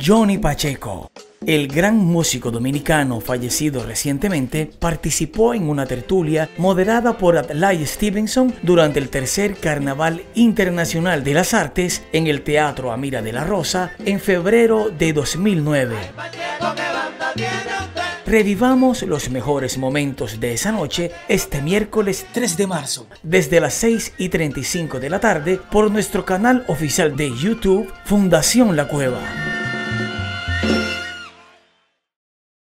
Johnny Pacheco. El gran músico dominicano fallecido recientemente participó en una tertulia moderada por Adlai Stevenson durante el tercer Carnaval Internacional de las Artes en el Teatro Amira de la Rosa en febrero de 2009. Revivamos los mejores momentos de esa noche este miércoles 3 de marzo, desde las 6 y 35 de la tarde, por nuestro canal oficial de YouTube, Fundación La Cueva.